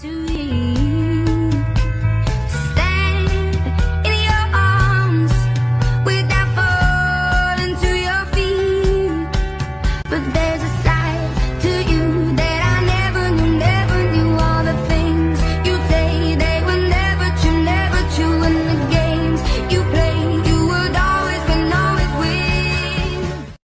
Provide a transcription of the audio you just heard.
to you.